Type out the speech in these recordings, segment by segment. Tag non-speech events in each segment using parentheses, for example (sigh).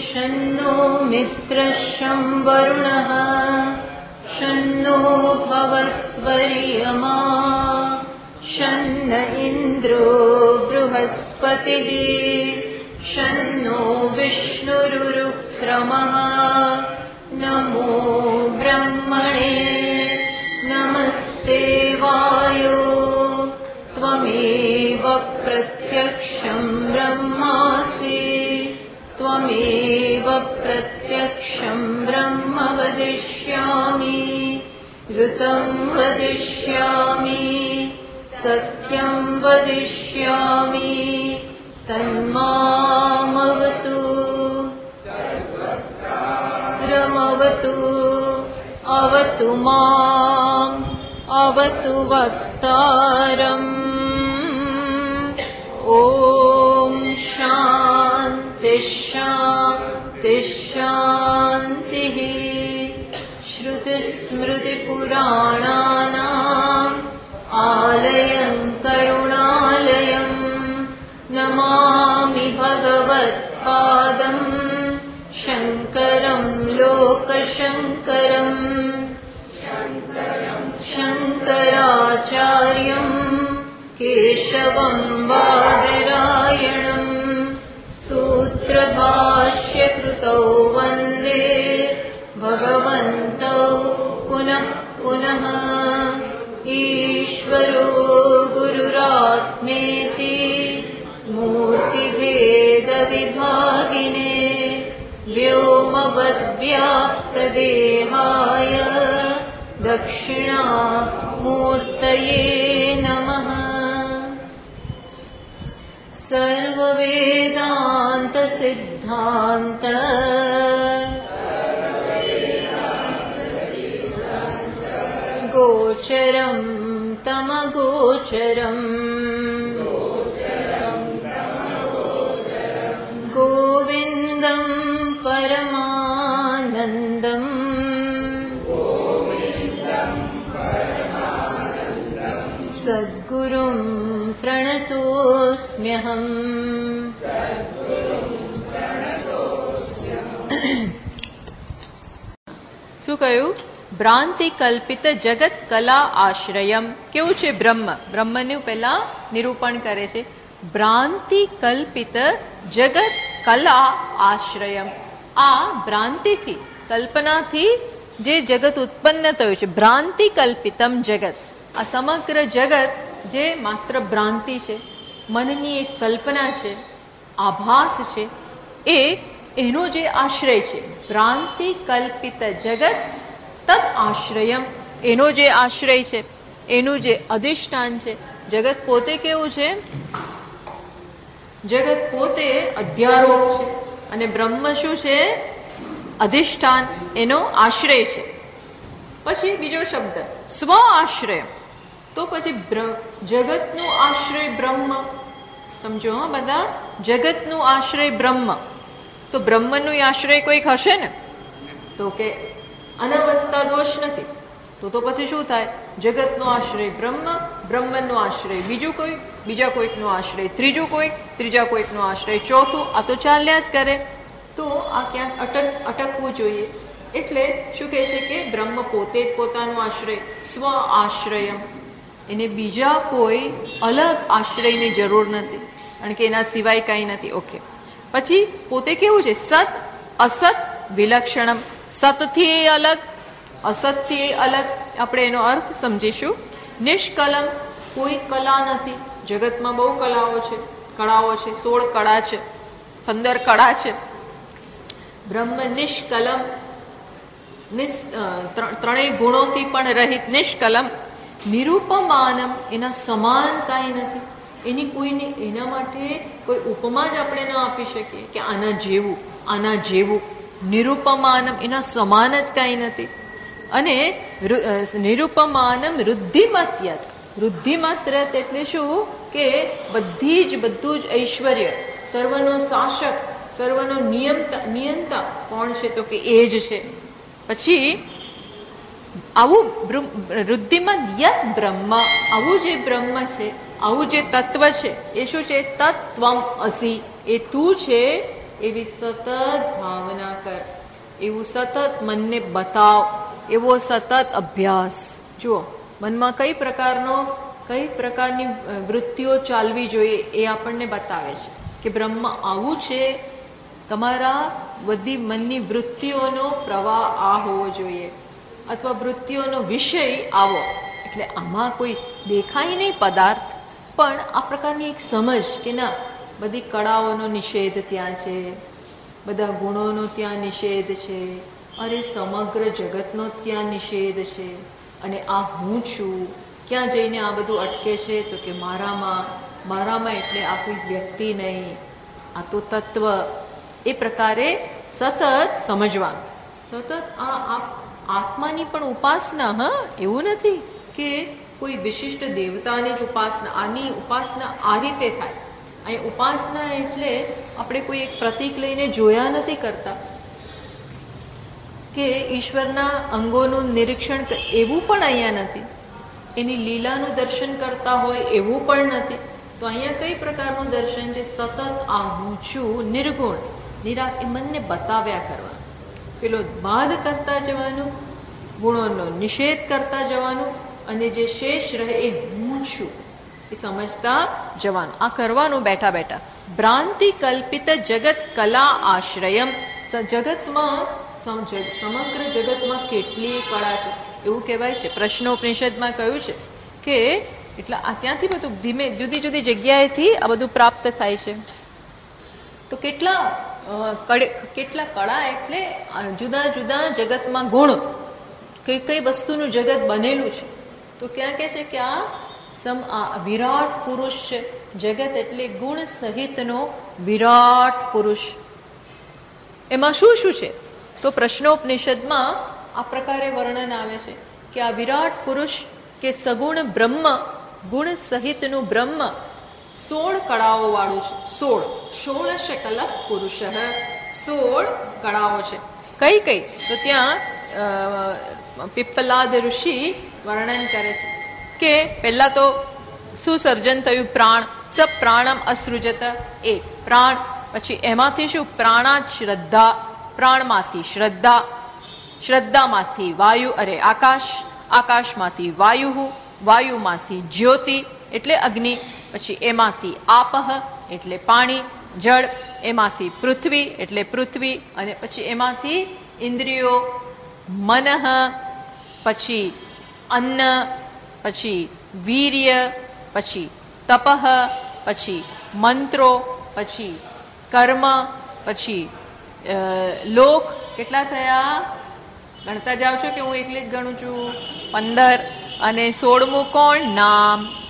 शन्नो मित्रशं वरुणः शन्नो भवत्वर्यमा शन्न इन्द्रो बृहस्पतिः। शन्नो विष्णुरुरुक्रमः। नमो ब्रह्मणे नमस्ते वायो। त्वमेव प्रत्यक्षं ब्रह्मासि ब्रह्म वदिष्यामि ऋतं वदिष्यामि सत्यं वदिष्यामि तन्मामवतु। रमवतु अवतु माम् अवतु वक्तारम्। ॐ शान्तिः शान्तिः श्रुतिस्मृतिपुराणानाम् आलयम् करुणालयम् नमामि भगवत्पादम् शङ्करम् लोकशङ्करम् शङ्कराचार्यम् केशवम् वादरायणम् सूत्रभाष्यकृतौ वन्दे। भगवन्तौ पुनः पुनः। ईश्वरो गुरुरात्मेति मूर्तिभेदविभागिने व्योमवद्व्याप्तदेहाय दक्षिणामूर्तये नमः सर्ववेदान्तसिद्धान्त। गोचरं तमगोचरम् गोविन्दं परमानन्दम्। सद्गुरुं प्रणतोऽस्म्यहम् શું કહ્યું ભ્રાંતિ કલ્પિત જગત કલા આશ્રયમ કેવું છે બ્રહ્મ બ્રહ્મનું પહેલા નિરૂપણ કરે છે ભ્રાંતિ કલ્પિત જગત કલા આશ્રયમ આ ભ્રાંતિથી કલ્પનાથી જે જગત ઉત્પન્ન થયું છે ભ્રાંતિ કલ્પિતમ જગત આ સમગ્ર જગત જે માત્ર ભ્રાંતિ છે, મનની એક કલ્પના છે, આભાસ છે, એ એનો જે આશ્રય છે. ભ્રાંતિ કલ્પિત જગત તદ આશ્રયમ. એનો જે આશ્રય છે, એનું જે અધિષ્ઠાન છે, જગત પોતે કેવું છે? જગત પોતે અધ્યારોપ છે. અને બ્રહ્મ શું છે? અધિષ્ઠાન. એનો આશ્રય છે. પછી બીજો શબ્દ. સ્વ આશ્રય. તો પછી જગતનું આશ્રય બ્રહ્મ. સમજો હા બધા? જગતનું આશ્રય બ્રહ્મ. તો બ્રહ્મનું આશ્રય કોઈક હશે ને? તો કે અનવસ્થા દોષ નથી. તો તો પછી શું થાય? જગતનો આશ્રય બ્રહ્મ, બ્રહ્મનો આશ્રય બીજું કોઈ? બીજા કોઈકનો આશ્રય ત્રીજું કોઈક ત્રીજા કોઈકનો આશ્રય ચોથું? આ તો ચાલ્યા જ કરે. તો આ ક્યાંક અટક, અટકવું જોઈએ. એટલે શું કહે છે કે બ્રહ્મ પોતે જ પોતાનો આશ્રય, સ્વ આશ્રયમ. એને બીજા કોઈ અલગ આશ્રયની જરૂર નથી. કારણ કે એના સિવાય કંઈ નથી. ઓકે પછી પોતે કેવું છે? સત, અસત, વિલક્ષણમ. સતથી એ અલગ, અસતથી એ અલગ આપણે એનો અર્થ સમજીશું. નિષ્કલમ, કોઈ કલા નથી. જગતમાં બહુ કલાઓ છે. કળાઓ છે. સોળ કળા છે. પંદર કળા છે. બ્રહ્મ નિષ્કલમ ત્રણેય ગુણોથી પણ રહિત નિષ્કલમ. નિરૂપમાનમ. એના સમાન કાંઈ નથી. એની કોઈને એના માટે કોઈ ઉપમા જ આપણે ન આપી શકીએ કે આના જેવું આના જેવું. નિરૂપમાનમ એના સમાન જ કાંઈ નથી. અને નિરૂપમાનમ વૃદ્ધિમત્યત વૃદ્ધિમાત્રત એટલે શું? કે બધી જ, બધું જ ઐશ્વર્ય. સર્વનો શાસક, સર્વનો નિયમતા, નિયંતા કોણ છે તો કે એ જ છે. પછી આવું વૃદ્ધિમાં યત બ્રહ્મ, આવું જે બ્રહ્મ છે, આવું જે તત્વ છે, એ શું છે? તત્વમ અસી. એ તું છે, એવી સતત ભાવના કર. એવું સતત મનને બતાવ. એવો સતત અભ્યાસ. જુઓ, મનમાં કઈ પ્રકારનો, કઈ પ્રકારની વૃત્તિઓ ચાલવી જોઈએ એ આપણને બતાવે છે કે બ્રહ્મ આવું છે, તમારા બધી મનની વૃત્તિઓનો પ્રવાહ આ હોવો જોઈએ. અથવા વૃત્તિઓનો વિષય આવો. એટલે આમાં કોઈ દેખાય નહીં પદાર્થ, પણ આ પ્રકારની એક સમજ કે ના, બધી કળાઓનો નિષેધ ત્યાં છે, બધા ગુણોનો ત્યાં નિષેધ છે, અરે સમગ્ર જગતનો ત્યાં નિષેધ છે, અને આ હું છું, ક્યાં જઈને આ બધું અટકે છે, તો કે મારામાં મારામાં એટલે આ કોઈ વ્યક્તિ નહીં, આ તો તત્વ. એ પ્રકારે સતત સમજવાનું. સતત આ આત્માની પણ ઉપાસના, હા? એવું નથી કે કોઈ વિશિષ્ટ દેવતાની જ ઉપાસના, આની ઉપાસના આ રીતે થાય. અહીં ઉપાસના એટલે આપણે કોઈ એક પ્રતીક લઈને જોયા નથી કરતા. કે ઈશ્વરના અંગોનું નિરીક્ષણ એવું પણ અહીંયા નથી. એની લીલાનું દર્શન કરતા હોય એવું પણ નથી. તો અહીંયા કઈ પ્રકારનું દર્શન છે? સતત આ હું છું નિર્ગુણ. નિરા, એ મનને બતાવ્યા કરવા. પેલો બાદ કરતા જવાનું, ગુણોનો નિષેધ કરતા જવાનું, અને જે શેષ રહે એ હું છું એ સમજતા જવાનું. આ કરવાનું બેઠા બેઠા. ભ્રાંતિ કલ્પિત જગત કલા આશ્રયમ. જગતમાં સમગ્ર જગતમાં કેટલી કળા છે. એવું કહેવાય છે. પ્રશ્નોપનિષદમાં કહ્યું છે કે, એટલે આ ત્યાંથી બધું ધીમે, જુદી જુદી જગ્યાએથી આ બધું પ્રાપ્ત થાય છે. તો કેટલા કેટલા કળા એટલે જુદા જુદા જગતમાં ગુણ. કઈ કઈ વસ્તુનું જગત બનેલું છે. તો ક્યાં કે છે કે આ સમ, આ વિરાટ પુરુષ છે. જગત એટલે ગુણ સહિતનો વિરાટ પુરુષ. એમાં શું શું છે? તો પ્રશ્નોપનિષદમાં આ પ્રકારે વર્ણન આવે છે કે આ વિરાટ પુરુષ કે સગુણ બ્રહ્મ, ગુણ સહિતનું બ્રહ્મ સોળ કળાઓ વાળું છે. સોળ. સોળશ કલફ પુરુષ. સોળ કળાઓ છે. કઈ કઈ? તો ત્યાં પિપ્પલાદ ઋષિ વર્ણન કરે છે કે પહેલા તો શું સર્જન થયું પ્રાણ સ પ્રાણમ અસૃજત એ. પ્રાણ, પછી એમાંથી શું? પ્રાણા શ્રદ્ધા, પ્રાણમાંથી શ્રદ્ધા, શ્રદ્ધામાંથી વાયુ, અરે, આકાશ, આકાશમાંથી વાયુ વાયુમાંથી જ્યોતિ, એટલે અગ્નિ. પછી એમાંથી આપહ, એટલે પાણી, જળ, એમાંથી પૃથ્વી, એટલે પૃથ્વી, અને પછી એમાંથી ઇન્દ્રિયો, મનઃ, પછી અન્ન, પછી વીર્ય, પછી તપહ, પછી મંત્રો, પછી કર્મ, પછી લોક. કેટલા થયા? ગણતા જાઓ છો કે હું એકલી જ ગણું છું? પંદર. અને સોળમું કોણ? નામ.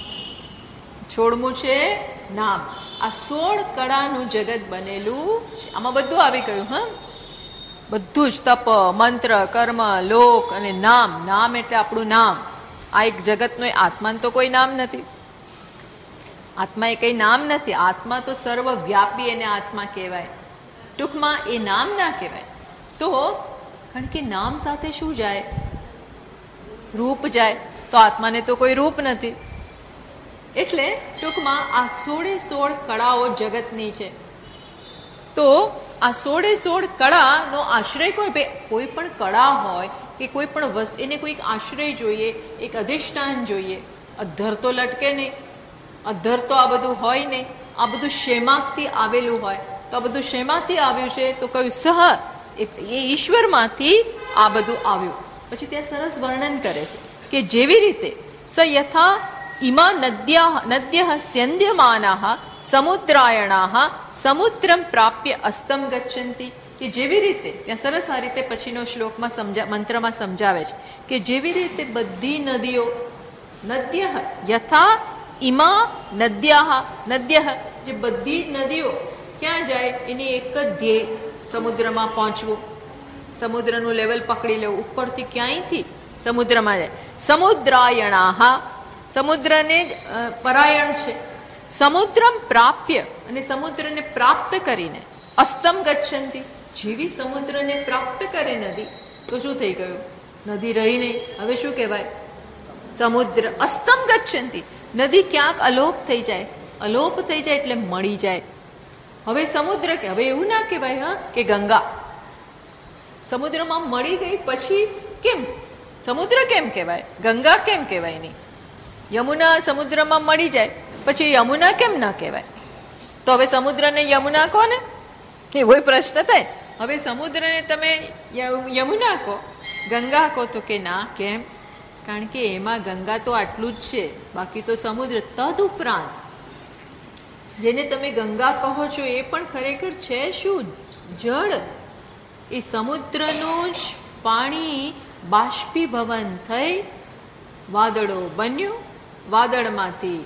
સોળમું છે નામ. આ સોળ કળાનું જગત બનેલું છે. આમાં બધું આવી ગયું, હા? બધું જ તપ, મંત્ર, કર્મ, લોક અને નામ. નામ એટલે આપણું નામ. આ એક જગતનું આત્માનું તો કોઈ નામ નથી. આત્મા એ કઈ નામ નથી. આત્મા તો સર્વવ્યાપી એને આત્મા કહેવાય. ટૂંકમાં એ નામ ના કહેવાય. તો કારણ કે નામ સાથે શું જાય? રૂપ જાય. તો આત્માને તો કોઈ રૂપ નથી. એટલે ટૂંકમાં આ સોળે સોળ કળાઓ જગતની છે. તો આ સોળે સોળ કળાનો આશ્રય કોઈ કોઈ પણ કળા હોય કે કોઈ પણ વસ્તુ, એને કોઈક આશ્રય જોઈએ, એક અધિષ્ઠાન જોઈએ. અધર તો લટકે નહીં. અધર તો આ બધું હોય નહીં. આ બધું શેમાકથી આવેલું હોય? તો આ બધું શેમાંથી આવ્યું છે? તો કયું સહ એ ઈશ્વરમાંથી આ બધું આવ્યું. પછી ત્યાં સરસ વર્ણન કરે છે કે જેવી રીતે સ યથા ઇમા નદ્યા નદ્ય સ્યંદ્યમાના સમુદ્રાયણા સમુદ્રમ પ્રાપ્ય અસ્તમ ગચ્છંતી કે જેવી રીતે ત્યાં સરસ આ રીતે પછીનો શ્લોકમાં સમજા મંત્રમાં સમજાવે છે કે જેવી રીતે બધી નદીઓ નદ્ય યથા ઇમા નદ્યા નદ્ય જે બધી નદીઓ ક્યાં જાય એની એક જ ધ્યેય સમુદ્રમાં પહોંચવું સમુદ્રનું લેવલ પકડી લેવું ઉપરથી ક્યાંયથી સમુદ્રમાં જાય સમુદ્રાયણા સમુદ્રને જ પરાયણ છે. સમુદ્રમ પ્રાપ્ય અને સમુદ્રને પ્રાપ્ત કરીને અસ્તમ ગચ્છંતી. જેવી સમુદ્રને પ્રાપ્ત કરે નદી, તો શું થઈ ગયું? નદી રહી નહીં. હવે શું કહેવાય? સમુદ્ર, અસ્તમ ગચ્છંતી. નદી ક્યાંક અલોપ થઈ જાય. અલોપ થઈ જાય એટલે મળી જાય. હવે સમુદ્ર કે, હવે એવું ના કહેવાય, હા, કે ગંગા. સમુદ્રમાં મળી ગઈ પછી કેમ? સમુદ્ર કેમ કહેવાય? ગંગા કેમ કહેવાય નહીં? યમુના સમુદ્રમાં મળી જાય. પછી યમુના કેમ ના કહેવાય? તો હવે સમુદ્રને યમુના કહો ને. એવો પ્રશ્ન થાય. હવે સમુદ્રને તમે યમુના કહો. ગંગા કહો તો કે ના, કેમ? કારણ કે એમાં ગંગા તો આટલું જ છે. બાકી તો સમુદ્ર તદ ઉપરાંત જેને તમે ગંગા કહો છો એ પણ ખરેખર છે શું? જળ. એ સમુદ્રનું જ પાણી બાષ્પીભવન થઈ વાદળો બન્યું. વાદળમાંથી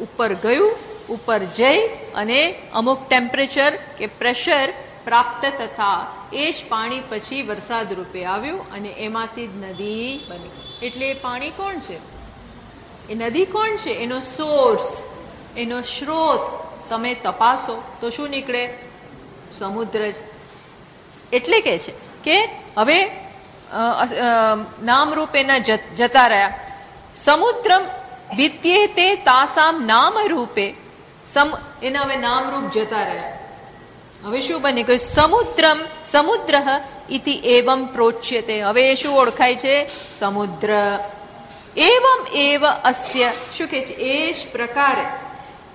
ઉપર ગયું, ઉપર જઈ અને અમુક ટેમ્પરેચર કે પ્રેશર પ્રાપ્ત થતા એ જ પાણી પછી વરસાદ રૂપે આવ્યું અને એમાંથી જ નદી બની. એટલે એ પાણી કોણ છે? એ નદી કોણ છે? એનો સોર્સ એનો સ્ત્રોત તમે તપાસો તો શું નીકળે? સમુદ્ર જ. એટલે કે છે કે હવે નામરૂપ એના જતા રહ્યા. સમુદ્રમ વિદ્યે તે તાસામ નામ રૂપે સમ એના હવે નામરૂપ જતા રહ્યા હવે શું બને કે સમુદ્રમ સમુદ્ર ઇતિ એવમ પ્રોચ્યતે હવે એ શું ઓળખાય છે સમુદ્ર એવમ એવ અસ્ય શું કે છે એ જ પ્રકારે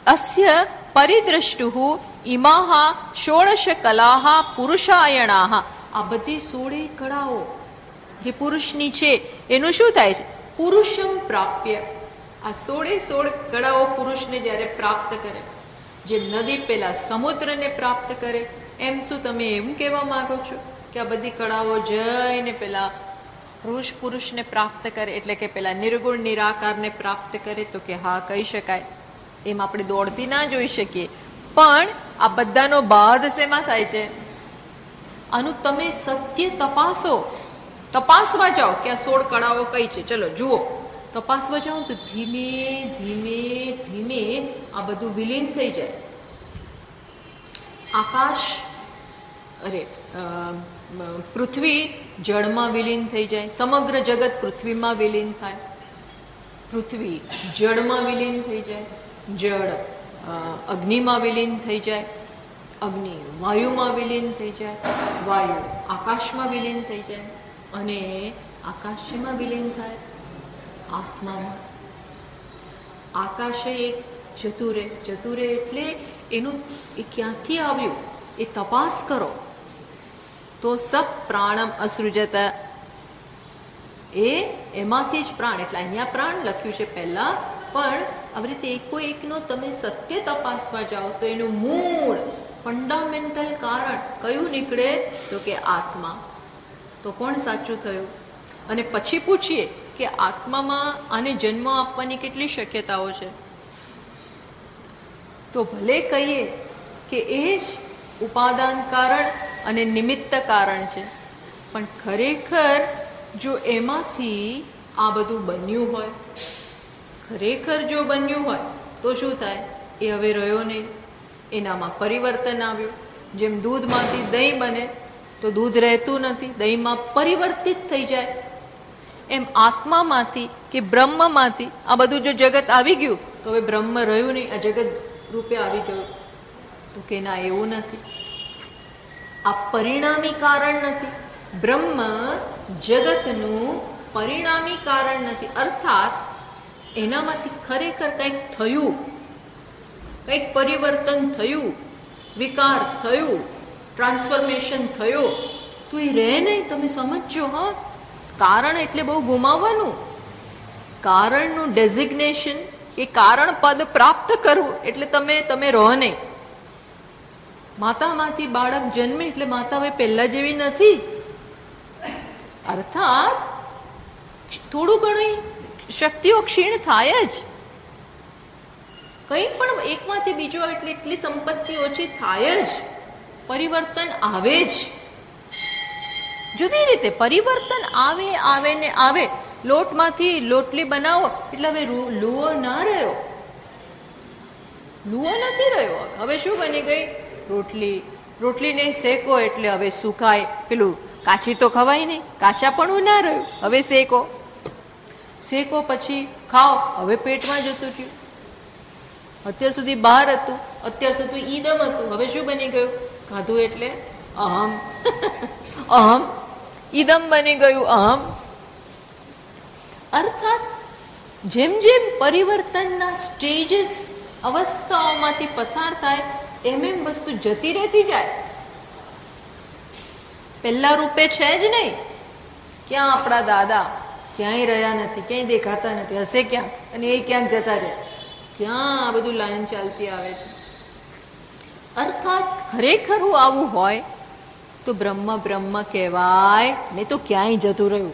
અસ્ય પરિદ્રષ્ટુ ઇમાહા ષોડશ કલાહા પુરુષાયણાહા આ બધી સોળે કળાઓ જે પુરુષની છે એનું શું થાય છે પુરુષમ પ્રાપ્ય આ સોળે સોળ કળાઓ પુરુષને જ્યારે પ્રાપ્ત કરે જેમ નદી પેલા સમુદ્રને પ્રાપ્ત કરે, એમ શું તમે એમ કહેવા માંગો છો કે આ બધી કળાઓ જઈને પેલા પુરુષ પુરુષને પ્રાપ્ત કરે, એટલે કે પેલા નિર્ગુણ નિરાકારને પ્રાપ્ત કરે, તો કે હા, કહી શકાય. એમ આપણે દોડતી ના જોઈ શકીએ. પણ આ બધાનો બાદ શેમાં થાય છે? આનું તમે સત્ય તપાસો. તપાસવા જાઓ કે આ સોળ કળાઓ કઈ છે. ચલો, જુઓ. તપાસવા જાઉં તો ધીમે ધીમે ધીમે આ બધું વિલીન થઈ જાય. આકાશ, અરે પૃથ્વી જળમાં વિલીન થઈ જાય. સમગ્ર જગત પૃથ્વીમાં વિલીન થાય. પૃથ્વી જળમાં વિલીન થઈ જાય. જળ અગ્નિમાં વિલીન થઈ જાય. અગ્નિ વાયુમાં વિલીન થઈ જાય. વાયુ આકાશમાં વિલીન થઈ જાય. અને આકાશમાં વિલીન થાય. આત્મામાં. આકાશે એક ચતુરે રહે એટલે એનું એ ક્યાંથી આવ્યું? એ તપાસ કરો. તો સબ પ્રાણમ અસૃજત. એ એમાંથી જ પ્રાણ, એટલે અહીંયા પ્રાણ લખ્યું છે પહેલા, પણ આવી રીતે એકો એકનો તમે સત્ય તપાસવા જાઓ તો એનું મૂળ ફંડામેન્ટલ કારણ કયું નીકળે? તો કે આત્મા. તો કોણ સાચું થયું? અને પછી પૂછીએ કે આત્મામાં આને જન્મ આપવાની કેટલી શક્યતાઓ છે? તો ભલે કહીએ કે એ જ ઉપાદાન કારણ અને નિમિત્ત કારણ છે. પણ ખરેખર જો એમાંથી આ બધું બન્યું હોય, ખરેખર જો બન્યું હોય, તો શું થાય? એ હવે રહ્યો નહીં. એનામાં પરિવર્તન આવ્યું. જેમ દૂધમાંથી દહીં બને, તો દૂધ રહેતું નથી. દહીંમાં પરિવર્તિત થઈ જાય. એમ આત્મામાંથી કે બ્રહ્મમાંથી આ બધું જો જગત આવી ગયું, તો હવે બ્રહ્મ રહ્યું નહીં, આ જગત રૂપે આવી ગયું. તો કે ના, એવું નથી. આ પરિણામી કારણ નથી. બ્રહ્મ જગતનું પરિણામી કારણ નથી. અર્થાત, એનામાંથી ખરેખર કંઈક થયું, કંઈક પરિવર્તન થયું, વિકાર થયું, ટ્રાન્સફોર્મેશન થયો, તો એ રહે નહીં, તમે સમજજો, હા? કારણ એટલે બહુ ગુમાવવાનું. કારણનું ડેઝિગ્નેશન કે કારણ પદ પ્રાપ્ત કરવું, એટલે તમે તમે રહો નહીં. માતામાંથી બાળક જન્મે એટલે માતા હવે પહેલા જેવી નથી. અર્થાત, થોડું ઘણી શક્તિઓ ક્ષીણ થાય જ. કંઈ પણ એકમાંથી બીજો એટલે એટલી સંપત્તિ ઓછી થાય જ. પરિવર્તન આવે જ. જુદી રીતે પરિવર્તન આવે આવે ને આવે, લોટમાંથી લોટલી બનાવો, એટલે હવે લુઓ ના રહ્યો. લુઓ નથી રહ્યો. હવે શું બની ગઈ? રોટલી. રોટલીને શેકો એટલે હવે સુકાય. પેલું કાચી તો ખવાય નહીં. કાચા પણ ના રહ્યું. હવે શેકો. શેકો પછી ખાઓ. હવે પેટમાં જતું થયું. અત્યાર સુધી બહાર હતું. અત્યાર સુધી ઈદમ હતું. હવે શું બની ગયું? ખાધું એટલે અહમ. (laughs) અહમ ઈદમ બની ગયું અહમ અર્થાત જેમ જેમ પરિવર્તનના સ્ટેજીસ અવસ્થાઓમાંથી પસાર થાય એમ એમ વસ્તુ જતી રહેતી જાય પહેલા રૂપે છે જ નહીં ક્યાં આપણા દાદા ક્યાંય રહ્યા નથી ક્યાંય દેખાતા નથી હશે ક્યાંક અને એ ક્યાંક જતા રહે ક્યાં આ બધું લાઈન ચાલતી આવે છે અર્થાત ખરેખર આવું હોય તો બ્રહ્મ બ્રહ્મ કહેવાય. ને તો ક્યાંય જતું રહ્યું.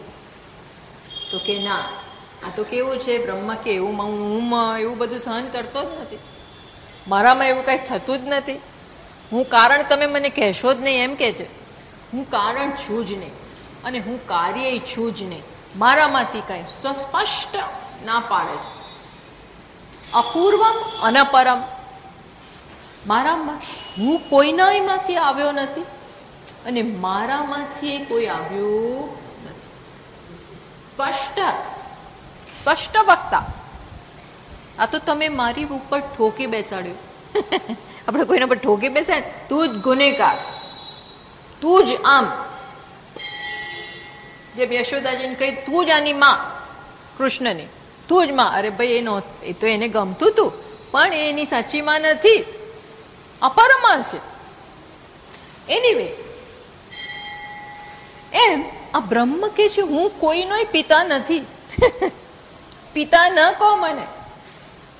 તો કે ના, આ તો કેવું છે? બ્રહ્મ કે એવું હું એવું બધું સહન કરતો જ નથી. મારામાં એવું કંઈ થતું જ નથી. હું કારણ તમે મને કહેશો જ નહીં, એમ કે છે. હું કારણ છું જ નહીં અને હું કાર્ય છું જ નહીં. મારામાંથી કંઈ સ્પષ્ટ ના પાડે છે. અપૂર્વમ, અનપરમ. મારામાં હું કોઈનામાંથી આવ્યો નથી. અને મારામાંથી કોઈ આવ્યું નથી. સ્પષ્ટ. સ્પષ્ટ વક્તા. આ તો તમે મારી ઉપર ઠોકી બેસાડ્યો. (laughs) આપણે કોઈના પર ઠોકી બેસાડ, તું જ ગુનેગાર. તું જ આમ. જે યશોદાજીને કહી, તું જ આની માં, કૃષ્ણની. તું જ માં. અરે ભાઈ, એ એ તો એને ગમતું હતું પણ એની સાચી માં નથી. અપરમાં છે. એનીવે એમ આ બ્રહ્મ કે છે, હું કોઈનો પિતા નથી. પિતા ન કહો મને.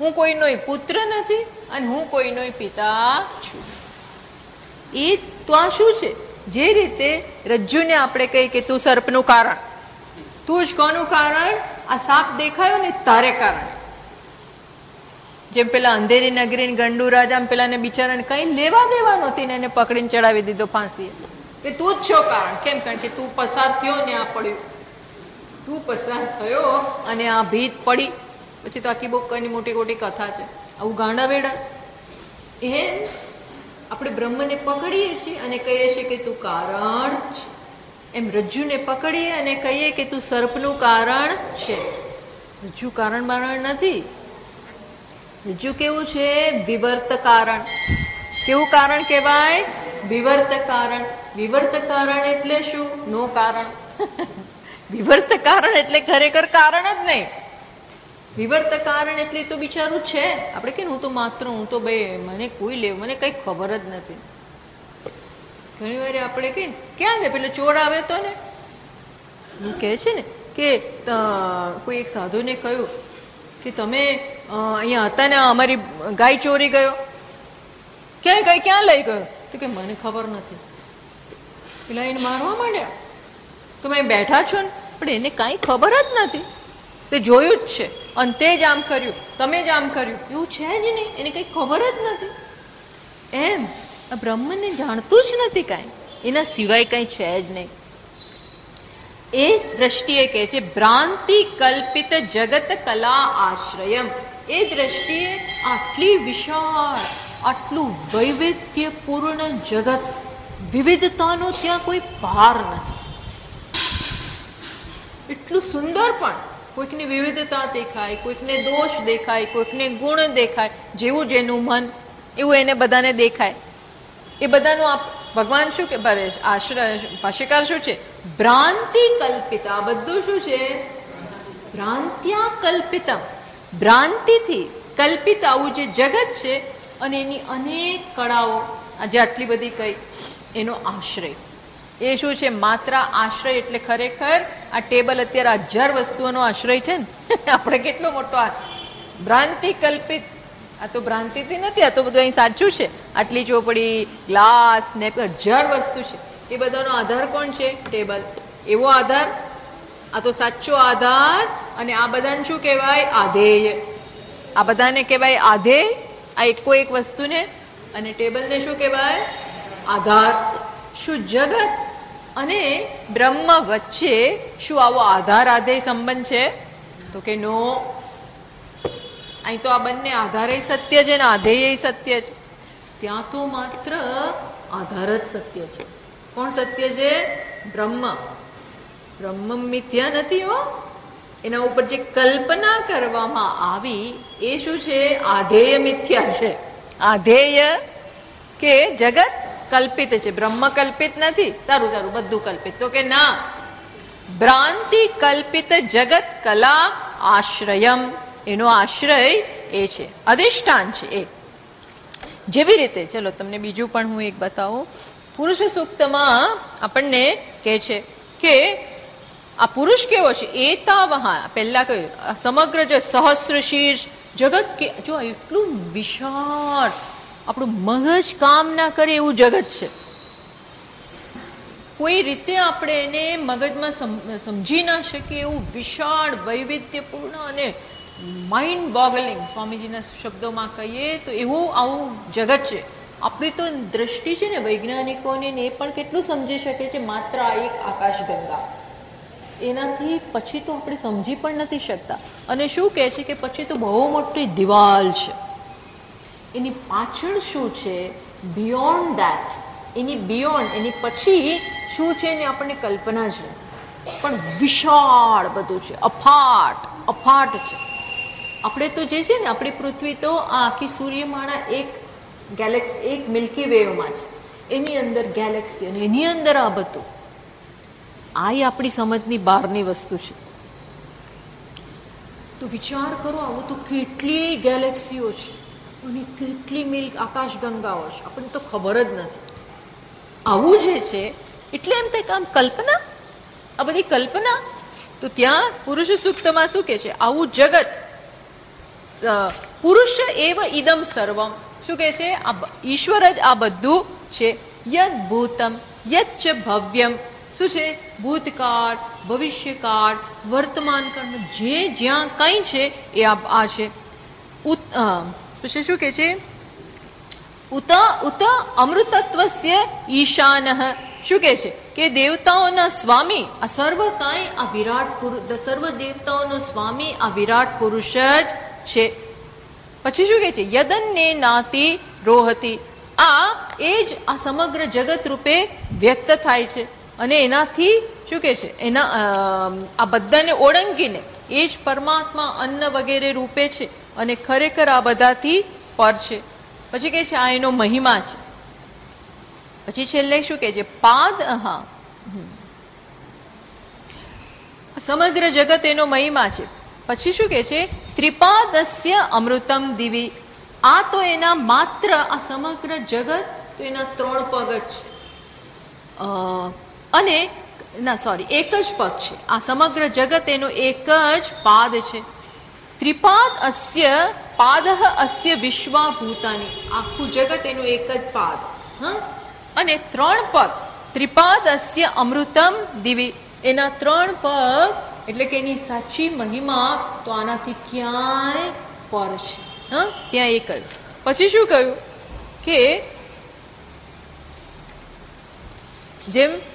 હું કોઈનો પુત્ર નથી અને હું કોઈનો પિતા છું. એ તો આ શું છે? જે રીતે રજ્જુને આપણે કહીએ કે તું સર્પનું કારણ. તું જ કોનું કારણ? આ સાપ દેખાયો ને તારે કારણ. જેમ પેલા અંધેરી નગરી ગંડુ રાજા પેલાને બિચારાને કઈ લેવા દેવા નહોતી ને એને પકડીને ચડાવી દીધો ફાંસી કે તું જ છો કારણ કેમ? કારણ કે તું પસાર થયો ને આ પડ્યું. તું પસાર થયો અને આ ભીત પડી. પછી તો આખી બહુ કઈ મોટી મોટી કથા છે. આવું ગાંડા વેડા. એમ આપણે બ્રહ્મને પકડીએ છીએ અને કહીએ છીએ કે તું કારણ છે. એમ રજ્જુને પકડીએ અને કહીએ કે તું સર્પનું કારણ છે. રજ્જુ કારણ બારણ નથી. રજ્જુ કેવું છે? વિવર્ત કારણ. કેવું કારણ કહેવાય? વિવર્ત કારણ વિવર્ત કારણ એટલે શું? નો કારણ. (laughs) વિવર્ત કારણ એટલે ખરેખર કારણ જ નહીં. વિવર્ત કારણ એટલે તો બિચારું છે. આપણે કે હું તો માત્ર હું તો ભાઈ મને કોઈ લેવું મને કઈ ખબર જ નથી. ઘણી વાર આપણે કે ક્યાં ગયા પેલો ચોર આવે તો ને? કહે છે ને કે કોઈ એક સાધુને કહ્યું કે તમે અહીંયા હતા ને અમારી ગાય ચોરી ગયો? ક્યાંય ગાય ક્યાં લઈ ગયો? તો કે મને ખબર નથી. પેલા એને મારવા માંડ્યા. તમે બેઠા છો ને, પણ એને કાંઈ ખબર જ નથી. તે જોયું જ છે. અને તે જ આમ કર્યું, તમે જ આમ કર્યું. એવું છે જ નહીં. એને કંઈ ખબર જ નથી. એમ, આ બ્રહ્મને જાણતું જ નથી કાંઈ. એના સિવાય કંઈ છે જ નહીં. એ દ્રષ્ટિએ કહે છે, ભ્રાંતિ કલ્પિત જગત કલા આશ્રયમ. એ દ્રષ્ટિએ આટલી વિશાળ, આટલું વૈવિધ્યપૂર્ણ જગત વિવિધતાનો ત્યાં કોઈ પાર નથી. એટલું સુંદર પણ કોઈકની વિવિધતા દેખાય, કોઈકને દોષ દેખાય, કોઈકને ગુણ દેખાય, જેવું જેનું મન, એવું એને બધાને દેખાય. એ બધાનું આપ, ભગવાન શું કે આશ્રય, ભાષ્યકાર શું છે? ભ્રાંતિ કલ્પિતા બધું શું છે? ભ્રાંત્યા કલ્પિતમ. ભ્રાંતિથી કલ્પિત આવું જે જગત છે અને એની અનેક કળાઓ આજે આટલી બધી કઈ એનો આશ્રય. એ શું છે? માત્ર આશ્રય એટલે ખરેખર આ ટેબલ અત્યારે હજાર વસ્તુઓનો આશ્રય છે ને? (laughs) આપણે કેટલો મોટો ભ્રાંતિ કલ્પિત. આ તો ભ્રાંતિથી નથી, આ તો બધું અહીં સાચું છે. આટલી ચોપડી, ગ્લાસ ને હજાર વસ્તુ છે. એ બધાનો આધાર કોણ છે? ટેબલ. એવો આધાર આ તો સાચો આધાર અને આ બધાને શું કહેવાય? આધેય આ બધાને કહેવાય આધેય આ એકો એક વસ્તુને અને ટેબલને શું કહેવાય? આધાર. શું જગત અને બ્રહ્મ વચ્ચે શું આવો આધાર આધેય સંબંધ છે? તો કે નો. અહીં તો આ બંને આધારે સત્ય છે ને આધેય સત્ય છે. ત્યાં તો માત્ર આધાર જ સત્ય છે. કોણ સત્ય છે? બ્રહ્મ. બ્રહ્મ મિથ્યા નથી હો. એના ઉપર જે કલ્પના કરવામાં આવી, એ શું છે? આધેય મિથ્યા છે. આધેય કે જગત કલ્પિત છે. બ્રહ્મ કલ્પિત નથી. સારું સારું બધું કલ્પિત. તો કે ના. ભ્રાંતિ કલ્પિત જગત કલા આશ્રયમ. એનો આશ્રય એ છે. અધિષ્ઠાન છે એ. જેવી રીતે, ચલો તમને બીજું પણ હું એક બતાવું. પુરુષ સૂક્તમાં આપણને કહે છે કે આ પુરુષ કેવો છે? એતાવહા. પહેલા કહ્યું સમગ્ર જે સહસ્ર શીર્ષ જગત કે જો એટલું વિશાળ, આપણું મગજ કામ ના કરે એવું જગત છે. કોઈ રીતે આપણે એને મગજમાં સમજી ના શકીએ એવું વિશાળ, વૈવિધ્યપૂર્ણ અને માઇન્ડ બોગલિંગ સ્વામીજીના શબ્દોમાં કહીએ તો એવું આવું જગત છે. આપણી તો દ્રષ્ટિ છે ને વૈજ્ઞાનિકોને એ પણ કેટલું સમજી શકે છે? માત્ર આ એક આકાશગંગા. એનાથી પછી તો આપણે સમજી પણ નથી શકતા. અને શું કહે છે કે પછી તો બહુ મોટી દિવાલ છે. એની પાછળ શું છે? બિયોન્ડ દેટ એની બિયોન્ડ એની પછી શું છે એની આપણને કલ્પના છે પણ વિશાળ બધું છે. અફાટ અફાટ છે. આપણે તો જે છે ને, આપણી પૃથ્વી તો આ આખી સૂર્યમાળા એક ગેલેક્સી એક મિલ્કી વેવમાં છે. એની અંદર ગેલેક્સી અને એની અંદર આ બધું. આ એ આપણી સમજની બહારની વસ્તુ છે. તો વિચાર કરો આવું તો કેટલી ગેલેક્સીઓ છે અને કેટલી મિલ આકાશગંગાઓ છે. આપણને તો ખબર જ નથી. આવું જે છે એટલે એમ થાય આમ કલ્પના. આ બધી કલ્પના તો ત્યાં પુરુષ સૂક્તમાં શું કે છે? આવું જગત પુરુષ એવ ઇદમ સર્વમ. શું કે છે? આ ઈશ્વર જ આ બધું છે. યદ ભૂતમ યચ્છ ભવ્યમ. શું છે? ભૂતકાળ, ભવિષ્યકાળ વર્તમાન કાળ જે જ્યાં કંઈ છે એ આ છે. પછી શું કે છે? ઉત ઉત અમૃતત્વસ્ય ઈશાન. શું કે છે? કે દેવતાઓના સ્વામી, આ સર્વ કાંઈ આ વિરાટ પુરુષ સર્વ દેવતાઓનો સ્વામી, આ વિરાટ પુરુષ જ છે. પછી શું કે છે? યદન્ને નાતી રોહતી. આ એ જ આ સમગ્ર જગત રૂપે વ્યક્ત થાય છે. અને એનાથી શું કે છે? એના આ બધાને ઓળંગીને એ જ પરમાત્મા અન્ન વગેરે રૂપે છે અને ખરેખર આ બધાથી પર છે. પછી કે છે, આ એનો મહિમા છે. પછી છેલ્લે શું કે છે? પાદ હા સમગ્ર જગત એનો મહિમા છે. પછી શું કે છે? ત્રિપાદસ્ય અમૃતમ દિવી. આ તો એના માત્ર, આ સમગ્ર જગત તો એના ત્રણ પગ જ છે. અને, ના સોરી એક જ પગ છે. આ સમગ્ર જગત એનો એક જ પાદ છે. ત્રિપાદ અસ્ય પાદ અસ્ય વિશ્વા ભૂતાની આખું જગત એનું એક જ પાદ. હા? અને ત્રણ પગ ત્રિપાદ અસ્ય અમૃતમ દિવી. એના ત્રણ પગ એટલે કે એની સાચી મહિમા, તો આનાથી ક્યાંય પર છે. હા? ત્યાં એક જ. પછી શું કહ્યું? કે, જેમ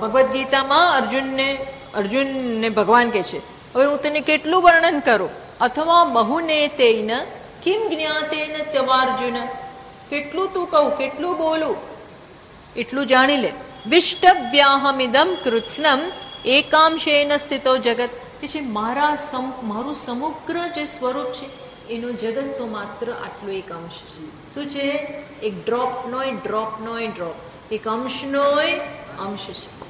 ભગવદ્ ગીતામાં અર્જુનને અર્જુનને ભગવાન કે છે. હવે હું તને કેટલું વર્ણન કરું? અથવા બહુને તેન કિમ જ્ઞાતેન તવાર્જુન કેટલું તું કહું, કેટલું બોલું? એટલું જાણી લે. વિષ્ટવ્યાહમિદમ કૃત્સ્નમ એકાંશેન સ્થિતો જગત. કે છે, મારા સમ, મારું સમગ્ર જે સ્વરૂપ છે, એનું જગત તો માત્ર આટલો એક અંશ છે. શું છે? એક ડ્રોપનોય ડ્રોપનોય ડ્રોપ એક અંશનોય અંશ છે.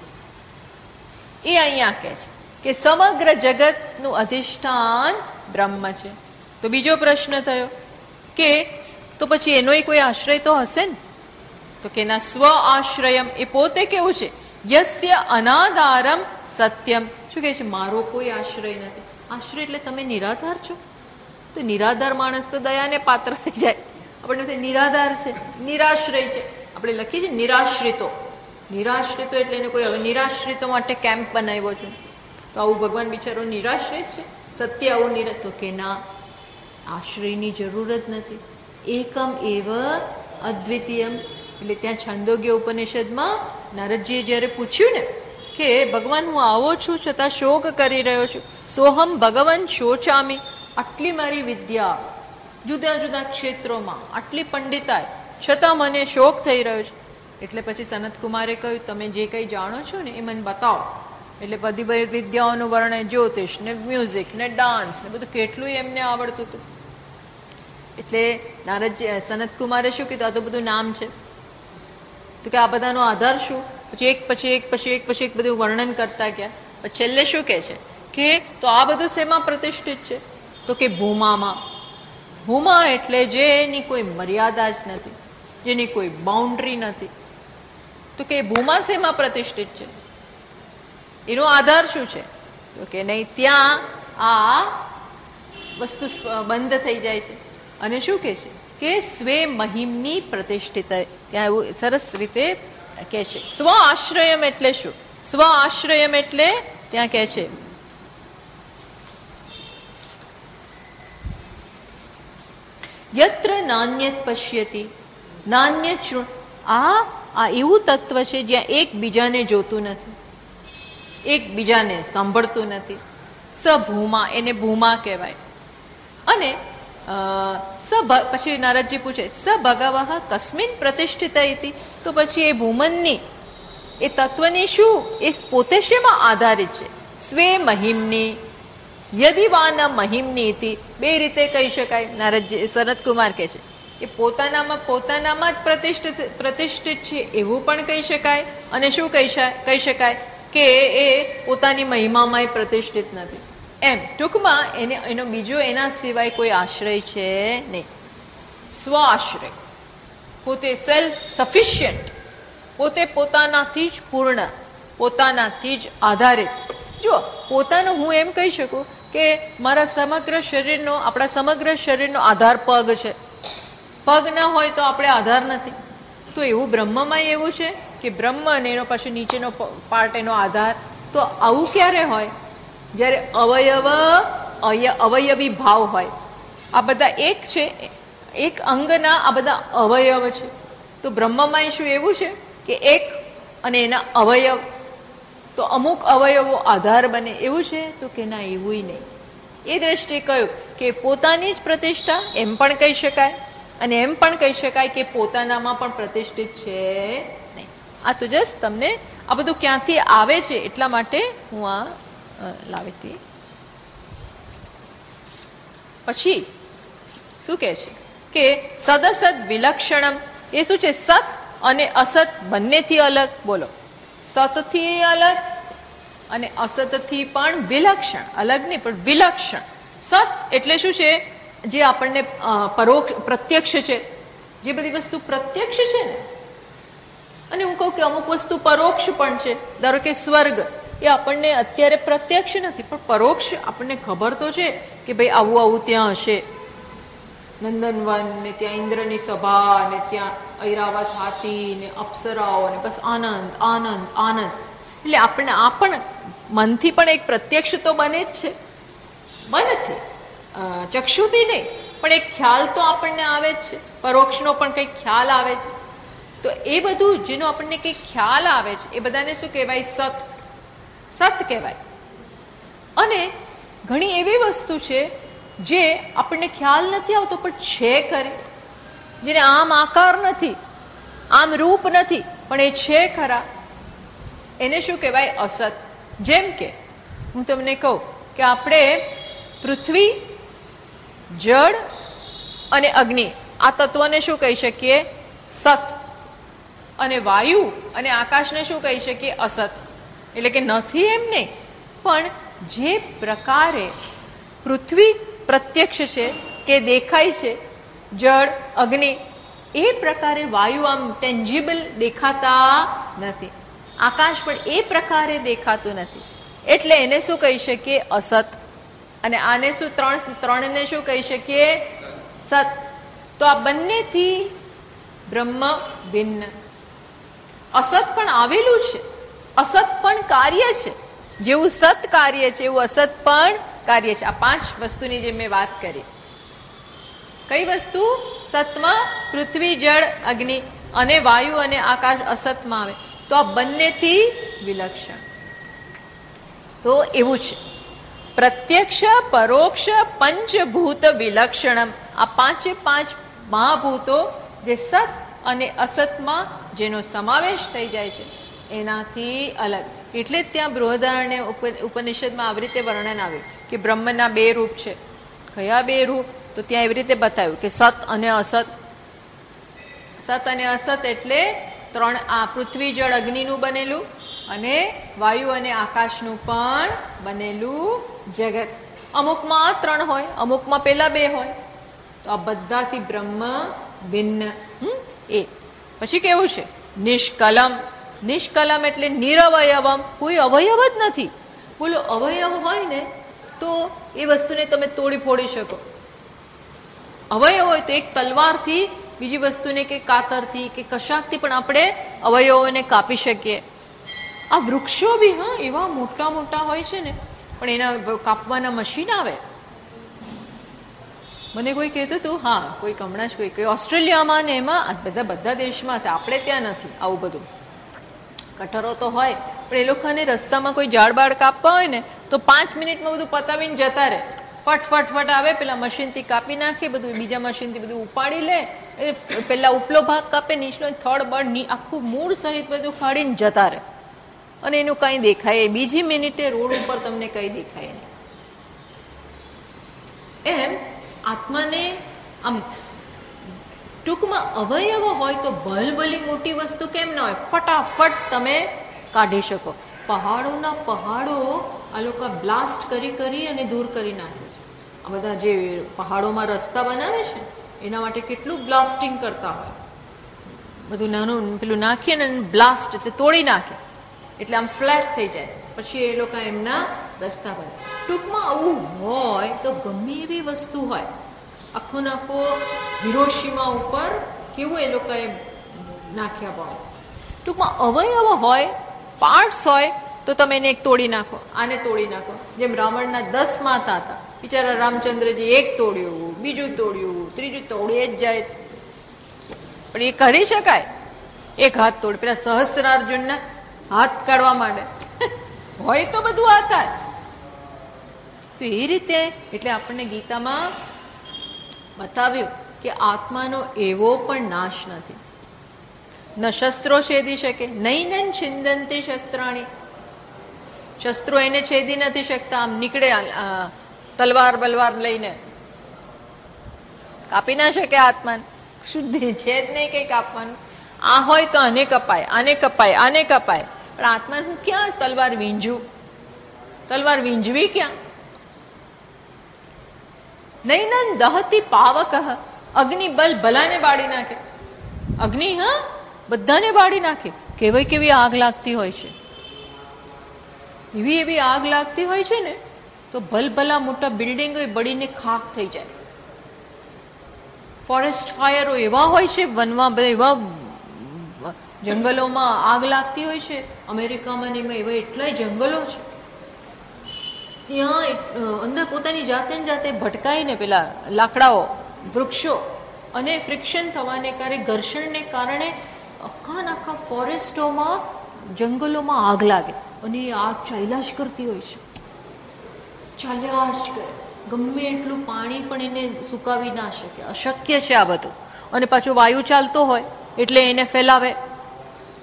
એ અહીંયા કહે છે કે સમગ્ર જગતનું અધિષ્ઠાન બ્રહ્મ છે. તો બીજો પ્રશ્ન થયો કે તો પછી એનો કોઈ આશ્રય તો હશે ને? તો કે એના સ્વ આશ્રયમ એ પોતે કેવું છે? યસ્ય અનાદારમ સત્યમ. શું કહે છે? મારો કોઈ આશ્રય નથી. આશ્રય એટલે તમે નિરાધાર છો? તો નિરાધાર માણસ તો દયાને પાત્ર થઈ જાય. આપણને તે નિરાધાર છે, નિરાશ્રય છે. આપણે લખીએ છીએ નિરાશ્રિતો. નિરાશ્રિતો એટલે એને કોઈ હવે નિરાશ્રિતો માટે કેમ્પ બનાવ્યો છે. તો આવું ભગવાન બિચારો નિરાશ્રિત છે. સત્ય આવું નિરા, તો કે ના, આશ્રયની જરૂર જ નથી. એકમ એવ અદ્વિતીયમ. એટલે ત્યાં છંદોગ્ય ઉપનિષદમાં નારદજીએ જ્યારે પૂછ્યું ને કે ભગવાન, હું આવો છું છતાં શોક કરી રહ્યો છું. સોહમ ભગવાન શોચામી. આટલી મારી વિદ્યા જુદા જુદા ક્ષેત્રોમાં, આટલી પંડિતાય. છતાં મને શોક થઈ રહ્યો છે. એટલે પછી સનત કુમારે કહ્યું, તમે જે કંઈ જાણો છો ને એ મને બતાવો. એટલે બધી બધી વિદ્યાઓનું વર્ણન જ્યોતિષ ને મ્યુઝિક ને ડાન્સ ને બધું કેટલું એમને આવડતું હતું. એટલે સનત કુમારે શું કીધું? આ તો બધું નામ છે. તો કે, આ બધાનો આધાર શું? પછી એક પછી એક પછી એક પછી એક બધું વર્ણન કરતા ગયા. પછી છેલ્લે શું કે છે? કે, તો આ બધું શેમાં પ્રતિષ્ઠિત છે? તો કે, ભૂમામાં. ભૂમા એટલે જેની કોઈ મર્યાદા જ નથી, જેની કોઈ બાઉન્ડ્રી નથી. તો કે ભૂમા શેમાં પ્રતિષ્ઠિત છે? એનો આધાર શું છે? તો કે નહીં, ત્યાં આ વસ્તુ બંધ થઈ જાય છે. અને શું કે છે? કે સ્વે મહિમની પ્રતિષ્ઠિત, ત્યાં એવું સરસ રીતે કે છે. સ્વ આશ્રયમ એટલે શું? સ્વ આશ્રયમ એટલે ત્યાં કે છે. યત્ર નાન્ય પશ્યતી નાન્ય આ આ એવું તત્વ છે જ્યાં એકબીજાને જોતું નથી. એકબીજાને સાંભળતું નથી. સભૂમા, એને ભૂમા કહેવાય. અને સ પછી નારદજી પૂછે સ ભગવહ કસ્મિન પ્રતિષ્ઠિત તો પછી એ ભૂમનની, એ તત્વની શું? એ પોતે શેમાં આધારિત છે? સ્વે મહિમની, યદિવાન મહિમની હતી બે રીતે કહી શકાય. નારદજી સનતકુમાર કે છે. એ પોતાનામાં પોતાનામાં જ પ્રતિષ્ઠિત પ્રતિષ્ઠિત છે એવું પણ કહી શકાય. અને શું કહી કહી શકાય? કે એ પોતાની મહિમામાં પ્રતિષ્ઠિત નથી. એમ, ટૂંકમાં એને, એનો બીજો એના સિવાય કોઈ આશ્રય છે નહીં. સ્વ આશ્રય. પોતે સેલ્ફ સફિશિયન્ટ પોતે પોતાનાથી જ પૂર્ણ, પોતાનાથી જ આધારિત. જો પોતાનું હું એમ કહી શકું કે મારા સમગ્ર શરીરનો, આપણા સમગ્ર શરીરનો આધાર પગ છે. પગ ન હોય તો આપણે આધાર નથી. તો એવું બ્રહ્મમાં એવું છે કે બ્રહ્મ અને એનો પછી નીચેનો પાર્ટ એનો આધાર. તો આવું ક્યારે હોય? જ્યારે અવયવ અવયવી ભાવ હોય. આ બધા એક છે, એક અંગના આ બધા અવયવ છે. તો બ્રહ્મમાં શું એવું છે કે એક અને એના અવયવ. તો અમુક અવયવો આધાર બને એવું છે તો કે ના, એવું નહીં. એ દ્રષ્ટિએ કહ્યું કે પોતાની જ પ્રતિષ્ઠા એમ પણ કહી શકાય. અને એમ પણ કહી શકાય કે પોતાનામાં પણ પ્રતિષ્ઠિત છે નહીં. આ તો જસ્ટ તમને આ બધું ક્યાંથી આવે છે એટલા માટે હું આ લાવી હતી. પછી શું કહે છે? કે સદસદ વિલક્ષણમ. એ શું છે? સત અને અસત બંનેથી અલગ. બોલો. સતથી અલગ અને અસતથી પણ વિલક્ષણ. અલગ નહીં, પણ વિલક્ષણ. સત એટલે શું છે? જે આપણને પરોક્ષ, પ્રત્યક્ષ છે. જે બધી વસ્તુ પ્રત્યક્ષ છે ને, અને હું કહું કે અમુક વસ્તુ પરોક્ષ પણ છે. ધારો કે સ્વર્ગ એ આપણને અત્યારે પ્રત્યક્ષ નથી, પણ પરોક્ષ આપણને ખબર તો છે કે ભાઈ આવું આવું ત્યાં હશે. નંદનવન ને ત્યાં ઇન્દ્રની સભા ને ત્યાં ઐરાવત હાથી ને અપ્સરાઓ ને બસ આનંદ આનંદ આનંદ. એટલે આપણને આ પણ મનથી પણ એક પ્રત્યક્ષ તો બને જ છે. મનથી ચક્ષુથી નહીં, પણ એક ખ્યાલ તો આપણને આવે જ છે. પરોક્ષનો પણ કંઈક ખ્યાલ આવે છે. તો એ બધું જેનો આપણને કંઈક ખ્યાલ આવે છે, એ બધાને શું કહેવાય? સત. સત કહેવાય. અને ઘણી એવી વસ્તુ છે જે આપણને ખ્યાલ નથી આવતો, પણ છે ખરી. જેને આમ આકાર નથી, આમ રૂપ નથી, પણ એ છે ખરા. એને શું કહેવાય? અસત. જેમ કે, હું તમને કહું કે આપણે પૃથ્વી જળ અને અગ્નિ. આ તત્વને શું કહી શકીએ? સત. અને વાયુ અને આકાશને શું કહી શકીએ? અસત. એટલે કે નથી એમ નહીં, પણ જે પ્રકારે પૃથ્વી પ્રત્યક્ષ છે, કે દેખાય છે, જળ, અગ્નિ, એ પ્રકારે વાયુ આમ ટેન્જિબલ દેખાતા નથી. આકાશ પણ એ પ્રકારે દેખાતું નથી. એટલે એને શું કહી શકીએ? અસત. અને આને શું ત્રણ ત્રણને શું કહી શકીએ? સત. તો આ બંનેથી બ્રહ્મ ભિન્ન. અસત પણ આવેલું છે. અસત પણ કાર્ય છે. જેવું સત કાર્ય છે, એવું અસત પણ કાર્ય છે. આ પાંચ વસ્તુની જે મેં વાત કરી. કઈ વસ્તુ? સતમાં, પૃથ્વી, જળ, અગ્નિ અને વાયુ અને આકાશ અસતમાં આવે. તો આ બંનેથી વિલક્ષણ. તો એવું છે. પ્રત્યક્ષ પરોક્ષ પંચભૂત વિલક્ષણમ આ પાંચે પાંચ મહાભૂતો જે સત અને અસતમાં જેનો સમાવેશ થઈ જાય છે એનાથી અલગ એટલે જ ત્યાં બૃહદારણ્ય ઉપનિષદમાં આવી રીતે વર્ણન આવ્યું કે બ્રહ્મના બે રૂપ છે કયા બે રૂપ તો ત્યાં એવી રીતે બતાવ્યું કે સત અને અસત સત અને અસત એટલે ત્રણ આ પૃથ્વી જળ અગ્નિનું બનેલું અને વાયુ અને આકાશનું પણ બનેલું જગત. અમુકમાં ત્રણ હોય, અમુકમાં પેલા બે હોય. તો આ બધાથી બ્રહ્મ ભિન્ન? એ પછી કેવું છે? નિષ્કલમ. નિષ્કલમ એટલે નિરવયવમ. કોઈ અવયવ જ નથી. બોલો, અવયવ હોય ને, તો એ વસ્તુને તમે તોડી ફોડી શકો. અવયવ હોય તો એક તલવારથી બીજી વસ્તુને કે કાતરથી કે કશાકથી પણ આપણે અવયવોને કાપી શકીએ. આ વૃક્ષો બી, હા, એવા મોટા મોટા હોય છે ને, પણ એના કાપવાના મશીન આવે. મને કોઈ કહેતું હતું, હા કોઈ હમણાં જ કોઈ કોઈ ઓસ્ટ્રેલિયામાં ને એમાં બધા બધા દેશમાં છે, આપણે ત્યાં નથી, આવું બધું. કટરો તો હોય, પણ એ લોકોને રસ્તામાં કોઈ ઝાડ બાળ કાપવા હોય ને, તો પાંચ મિનિટમાં બધું પતાવીને જતા રહે. ફટ ફટ ફટ આવે, પેલા મશીનથી કાપી નાખે, બધું બીજા મશીનથી બધું ઉપાડી લે, એ પેલા ઉપલો ભાગ કાપે નીચનો થડ બળ આખું મૂળ સહિત બધું ફાડીને જતા રહે. અને એનું કંઈ દેખાય બીજી મિનિટે રોડ ઉપર તમને કંઈ દેખાય નહીં. એમ આત્માને આમ ટૂંકમાં અવયવ હોય તો ભલભલી મોટી વસ્તુ કેમ ના હોય? ફટાફટ તમે કાઢી શકો. પહાડોના પહાડો આ લોકો બ્લાસ્ટ કરી કરી અને દૂર કરી નાખે છે. આ બધા જે પહાડોમાં રસ્તા બનાવે છે, એના માટે કેટલું બ્લાસ્ટિંગ કરતા હોય. બધું નાનું, પેલું નાખીએ ને બ્લાસ્ટ એટલે તોડી નાખે. એટલે આમ ફ્લેટ થઈ જાય. પછી એ લોકો એમના રસ્તા પર. ટૂંકમાં આવું હોય તો ગમે એવી વસ્તુ હોય. આખો નાખો હિરોશીમા ઉપર કેવું એ લોકોએ નાખ્યા બોમ્બ ટૂંકમાં અવયવ હોય પાર્ટ્સ હોય તો તમે એને એક તોડી નાખો. આને તોડી નાખો. જેમ રાવણના દસ માતા હતા. બિચારા રામચંદ્રજી એક તોડ્યું બીજું તોડ્યું ત્રીજું તોડીએ જ જાય. પણ એ કરી શકાય. એક હાથ તોડ. પેલા સહસ્ત્રાર્જુનના હાથ કાઢવા માંડે. હોય તો બધું આ થાય તો એ રીતે એટલે આપણને ગીતામાં બતાવ્યું કે આત્માનો એવો પણ નાશ નથી. ન શસ્ત્રો છેદી શકે નૈનન છિંદંતી શસ્ત્રાણી. શસ્ત્રો એને છેદી નથી શકતા આમ નીકળે તલવાર બલવાર લઈને. કાપી ના શકે આત્માને. શુદ્ધિ છેદ નહીં કઈ કાપવાનું આ હોય તો આને કપાય આને કપાય આને કપાય. પણ આત્માને હું ક્યાં? તલવાર વીંજું. તલવાર વીંજવી ક્યાં? નૈનન દહતી પાવક અગ્નિ બલ ભલાને બાળી નાખે. અગ્નિ, હા? બધાને બાળી નાખે. કેવી કેવી આગ લાગતી હોય છે. એવી એવી આગ લાગતી હોય છે ને, તો ભલભલા મોટા બિલ્ડિંગો બળીને ખાક થઈ જાય. ફોરેસ્ટ ફાયરો એવા હોય છે, વનમાં એવા જંગલોમાં આગ લાગતી હોય છે. અમેરિકામાં ને એમાં એવા એટલાય જંગલો છે. ત્યાં અંદર પોતાની જાતે ને જાતે ભટકાઈને પેલા લાકડાઓ, વૃક્ષો અને ફ્રિક્શન થવાને કારણે, ઘર્ષણને કારણે આખા આખા ફોરેસ્ટોમાં જંગલોમાં આગ લાગે અને એ આગ ચાલ્યા જ કરતી હોય છે. ચાલ્યા જ કરે. ગમે એટલું પાણી પણ એને સુકાવી ના શકે. અશક્ય છે આ બધું. અને પાછું વાયુ ચાલતો હોય એટલે એને ફેલાવે.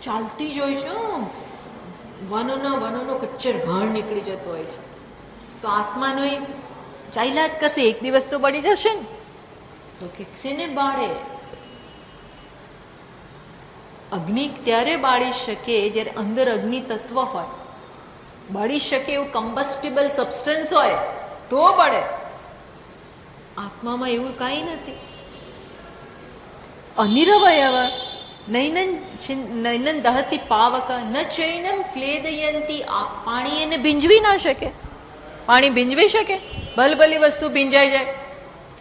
ચાલતી જ હોય છે. વનોના વનોનો કચ્છર ઘણ નીકળી જતો હોય છે. તો આત્માનો એ ચાલ્યા જ કરશે એક દિવસ તો બળી જશે ને. તો કે ને બાળે. અગ્નિ ત્યારે બાળી શકે? જ્યારે અંદર અગ્નિ તત્વ હોય. બળી શકે એવું કમ્બસ્ટેબલ સબસ્ટન્સ હોય, તો બળે. આત્મામાં એવું કાંઈ નથી. અનિરવયવ નૈનન નૈનન દહતી પાવક ન ચૈનમ ક્લેદયંતી આ પાણી એને ભીંજવી ના શકે. પાણી ભીંજવી શકે. ભલભલી વસ્તુ ભીંજાઈ જાય.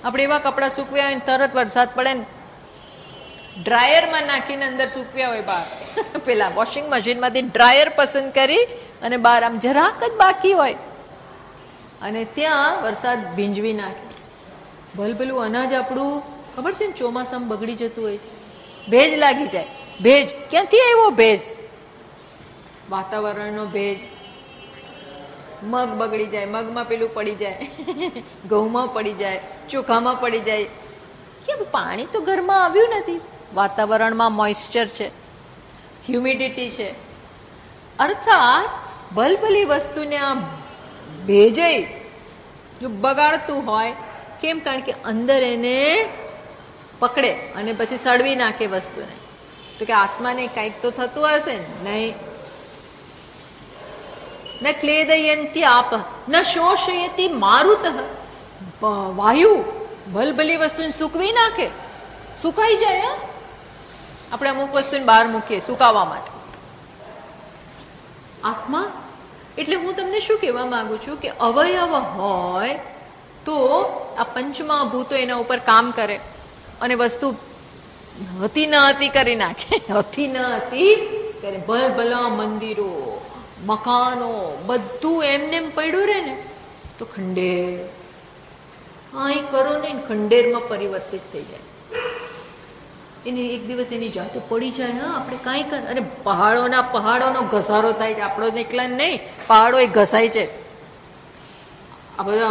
આપણે એવા કપડાં સૂકવ્યા હોય તરત વરસાદ પડે ને, ડ્રાયરમાં નાખીને અંદર સૂકવ્યા હોય બહાર. (laughs) પેલા વોશિંગ મશીનમાંથી ડ્રાયર પસંદ કરી અને બહાર આમ જરાક જ બાકી હોય. અને ત્યાં વરસાદ ભીંજવી નાખે. ભલભલું અનાજ આપણું, ખબર છે ને, ચોમાસામાં બગડી જતું હોય છે. ભેજ લાગી જાય. ભેજ. ક્યાંથી આવ્યો ભેજ? વાતાવરણનો ભેજ. મગ બગડી જાય મગમાં પેલું પડી જાય. (laughs) ઘઉંમાં પડી જાય ચોખામાં પડી જાય. કેમ પાણી તો ઘરમાં આવ્યું નથી? વાતાવરણમાં મોઇસ્ચર છે. હ્યુમિડિટી છે. અર્થાત ભલભલી વસ્તુને આ ભેજય જો બગાડતું હોય કેમ? કારણ કે અંદર એને પકડે અને પછી સડવી નાખે વસ્તુને. તો કે આત્માને કંઈક તો થતું હશે ને? નહીં. ન ક્લેદયંતી આપ, ન શોષયતી મારુત. વાયુ ભલભલી વસ્તુને સૂકવી નાખે. સુકાઈ જાય આપણે અમુક વસ્તુને બહાર મૂકીએ સુકાવા માટે. આત્મા? એટલે હું તમને શું કહેવા માંગુ છું કે અવયવ હોય તો આ પંચમહાભૂતો એના ઉપર કામ કરે. અને વસ્તુ હતી ન હતી કરી નાખે. હતી ન હતી કરે ભલ ભલા મંદિરો, મકાનો, બધું એમને એમ પડ્યું રહે ને, તો ખંડેર. અહીં કરો ને ખંડેરમાં પરિવર્તિત થઈ જાય. એની એક દિવસ એની જાતો પડી જાય, હા, આપણે કાંઈ કર અને પહાડોના પહાડોનો ઘસારો થાય છે, આપણો એકલા નહીં, પહાડો એ ઘસાય છે. આ બધા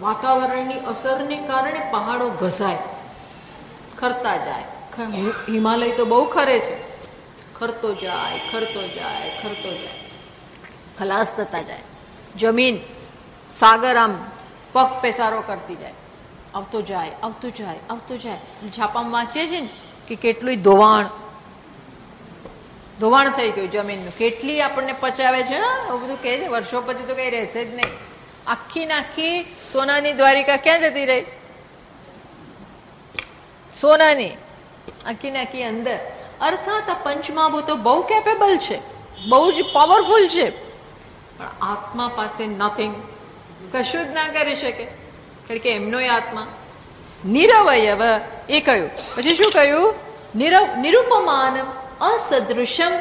વાતાવરણની અસરને કારણે પહાડો ઘસાય. ખરતા જાય. હિમાલય તો બહુ ખરે છે. ખરતો જાય ખરતો જાય ખરતો જાય. ખલાસ થતા જાય. જમીન સાગર આમ પગ પેસારો કરતી જાય. આવતો જાય આવતો જાય આવતો જાય. છાપામાં વાંચીએ છીએ ને કે કેટલું ધોવાણ ધોવાણ થઈ ગયું જમીનનું. કેટલી આપણને પચાવે છે? એવું બધું કહે છે. વર્ષો પછી તો કઈ રહેશે જ નહીં. આખી નાખી સોનાની દ્વારિકા ક્યાં જતી રહી? સોનાની આખી નાખી અંદર. અર્થાત આ પંચમહાભૂતો બહુ કેપેબલ છે, બહુ જ પાવરફુલ છે. પણ આત્મા પાસે નથિંગ કશું જ ના કરી શકે. કારણ કે એમનો આત્મા. નિરવયવ, એ કહ્યું. પછી શું કહ્યું? નિરવ નિરૂપમાનમ અસદૃશમ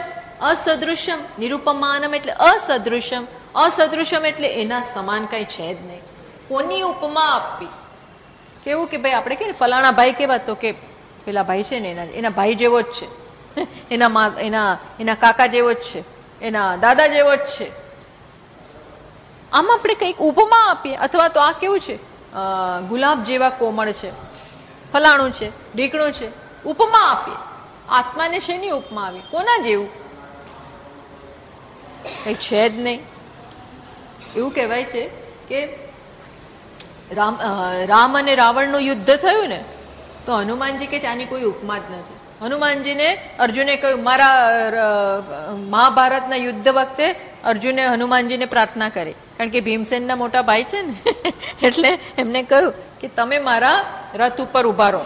અસદૃશમ. નિરૂપમાનમ એટલે અસદૃશમ. અસદૃશમ એટલે એના સમાન કઈ છે જ નહીં. કોની ઉપમા આપવી? કેવું કે ભાઈ આપણે કે ફલાણા ભાઈ કેવા તો કે પેલા ભાઈ છે ને એના એના ભાઈ જેવો જ છે. (laughs) એના એના એના કાકા જેવો જ છે. એના દાદા જેવો જ છે. આમ આપણે કંઈક ઉપમા આપીએ. અથવા તો આ કેવું છે? ગુલાબ જેવા કોમળ છે. ફલાણું છે. ઢીકણું છે. ઉપમા આપીએ. આત્માને શેની ઉપમા આવી કોના જેવું? કઈ છે જ નહીં. એવું કહેવાય છે કે રામ રામ અને રાવણનું યુદ્ધ થયું ને, તો હનુમાનજી કે આની કોઈ ઉપમા જ નથી. હનુમાનજીને અર્જુને કહ્યું, મારા મહાભારતના યુદ્ધ વખતે અર્જુને હનુમાનજીને પ્રાર્થના કરી. કારણ કે ભીમસેનના મોટા ભાઈ છે ને, (laughs) એટલે એમને કહ્યું કે, તમે મારા રથ ઉપર ઊભા રહો.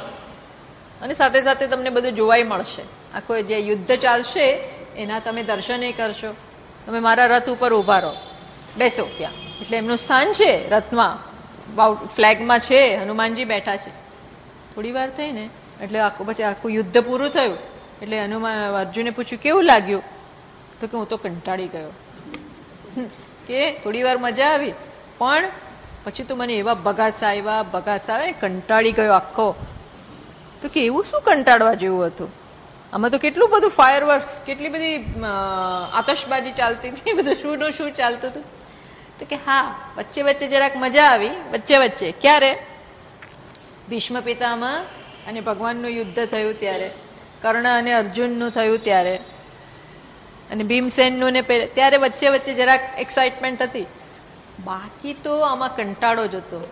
અને સાથે સાથે તમને બધું જોવાઈ મળશે. આખો જે યુદ્ધ ચાલશે, એના તમે દર્શન કરશો. તમે મારા રથ ઉપર ઊભા રહો. બેસો ત્યાં. એટલે એમનું સ્થાન છે રથમાં. ફ્લેગમાં છે, હનુમાનજી બેઠા છે. થોડી વાર થઈ ને, એટલે આખું પછી આખું યુદ્ધ પૂરું થયું. એટલે હનુમાન અર્જુને પૂછ્યું, કેવું લાગ્યું? તો કે, હું તો કંટાળી ગયો. કે થોડી વાર મજા આવી, પણ પછી તો મને એવા બગાસા આવ્યા, બગાસા આવે કંટાળી ગયો આખો. તો કે, એવું શું કંટાળવા જેવું હતું? આમાં તો કેટલું બધું ફાયરવર્ક્સ કેટલી બધી આતશબાજી ચાલતી હતી બધું શું નું શું ચાલતું હતું? તો કે હા, વચ્ચે વચ્ચે જરાક મજા આવી, વચ્ચે વચ્ચે. ક્યારે? ભીષ્મ પિતામાં અને ભગવાનનું યુદ્ધ થયું ત્યારે. કર્ણ અને અર્જુનનું થયું ત્યારે. અને ભીમસેનનું ને ત્યારે વચ્ચે વચ્ચે જરાક એક્સાઇટમેન્ટ હતી. બાકી તો આમાં કંટાળો જ હતો.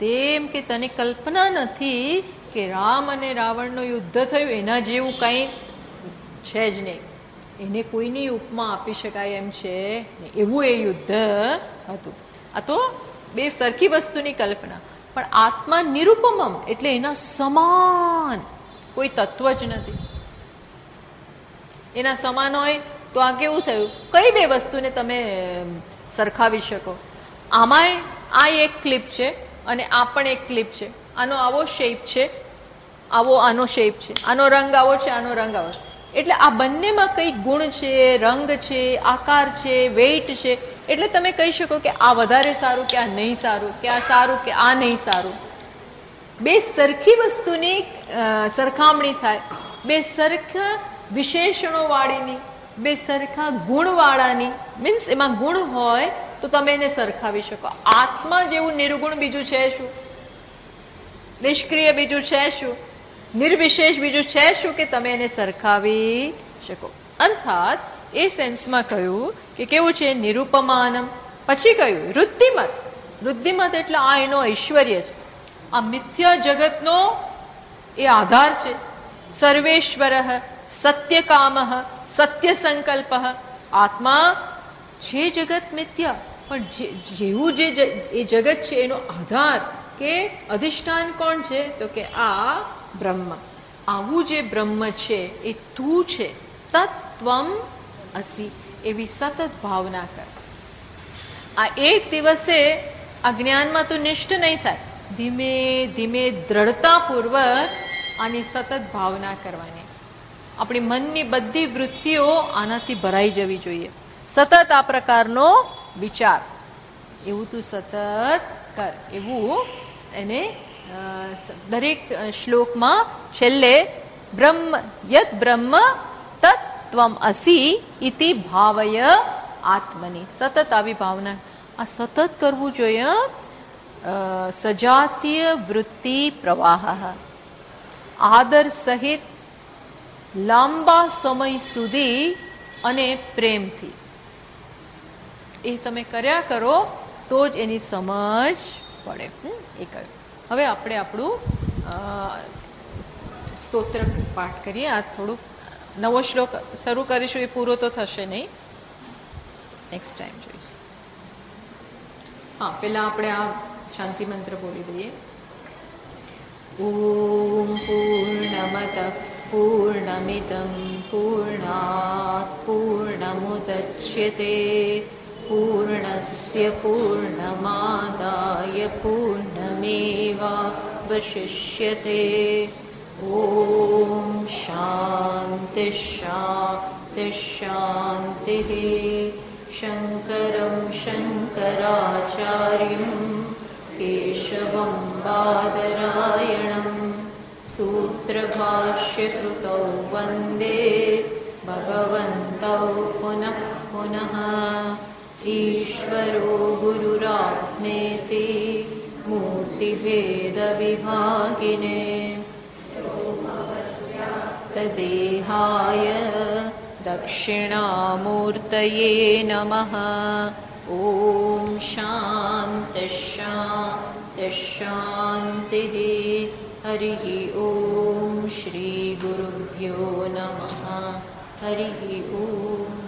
તેમ કે તને કલ્પના નથી કે રામ અને રાવણનું યુદ્ધ થયું, એના જેવું કંઈ છે જ નહીં. એને કોઈની ઉપમા આપી શકાય એમ છે એવું એ યુદ્ધ હતું. આ તો બે સરખી વસ્તુની કલ્પના. પણ આત્મા નિરૂપમમ એટલે એના સમાન કોઈ તત્વ જ નથી. એના સમાન હોય તો આ કેવું થયું? કઈ બે વસ્તુને તમે સરખાવી શકો? આમાંય આ એક ક્લિપ છે અને આ પણ એક ક્લિપ છે. આનો આવો શેપ છે, આવો આનો શેપ છે. આનો રંગ આવો છે, આનો રંગ આવો એટલે આ બંનેમાં કઈ ગુણ છે, રંગ છે, આકાર છે વેઇટ છે, એટલે તમે કહી શકો કે આ વધારે સારું કે આ નહીં સારું, કે આ સારું કે આ નહીં સારું. બે સરખી વસ્તુની સરખામણી થાય. બે સરખા વિશેષણો વાળીની, બે સરખા ગુણવાળાની મીન્સ એમાં ગુણ હોય તો તમે એને સરખાવી શકો. આત્મા જેવું નિર્ગુણ બીજું છે શું? નિષ્ક્રિય બીજું છે શું? નિર્વિશેષ બીજું છે શું કે તમે એને સરખાવી શકો? અર્થાત, એ સેન્સમાં કહ્યું કે કેવું છે? નિરૂપમાનમ. પછી કહ્યું વૃદ્ધિમત વૃદ્ધિમત એટલે આ એનો ઐશ્વર્ય છે. આ મિથ્ય જગતનો એ આધાર છે. સર્વેશ્વર, સત્યકામ સત્ય સંકલ્પ આત્મા છે જગત મિથ્યા, પણ જેવું જે, એ જગત છે એનો આધાર કે અધિષ્ઠાન કોણ છે? તો કે આ બ્રહ્મ. આવું જે બ્રહ્મ છે, એ તું છે. તત્વમ અસી. એવી સતત ભાવના કર. આ એક દિવસે આ જ્ઞાનમાં તો નિષ્ઠ નહીં થાય. ધીમે ધીમે દ્રઢતાપૂર્વક આની સતત ભાવના કરવાની. આપણી મનની બધી વૃત્તિઓ આનાથી ભરાઈ જવી જોઈએ. સતત આ પ્રકારનો વિચાર. એવું તું સતત કર. એવું એને દરેક શ્લોકમાં છેલ્લે બ્રહ્મ, યદ બ્રહ્મ તત્વમ અસી ઇતિ ભાવય આત્મની. સતત આવી ભાવના. આ સતત કરવું જોઈએ સજાતીય વૃત્તિ પ્રવાહ. આદર સહિત લાંબા સમય સુધી અને પ્રેમથી. એ તમે કર્યા કરો તો જ એની સમજ પડે. એ કહ્યું હવે આપણે આપણું સ્તોત્ર પાઠ કરીએ. આ થોડુંક નવો શ્લોક શરૂ કરીશું, એ પૂરો તો થશે નહીં. નેક્સ્ટ ટાઈમ જોઈશું. હા, પહેલાં આપણે આ શાંતિ મંત્ર બોલી દઈએ. ઓમ પૂર્ણમત પૂર્ણમિદમ પૂર્ણાત પૂર્ણમુદચ્યતે पूर्णस्य पूर्णमादाय पूर्णमेवा वशिष्यते। ॐ शान्तिशान्तिशान्तिः शङ्करं शङ्कराचार्यं केशवं बादरायणं सूत्रभाष्यकृतौ वन्दे भगवन्तौ पुनः पुनः। ईश्वरो गुरुरात्मेति मूर्तिभेदविभागिने तदेहाय दक्षिणामूर्तये नमः। ॐ शान्तिः हरिः ॐ श्रीगुरुभ्यो नमः। हरिः ॐ